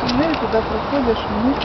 туннель, куда проходишь вниз.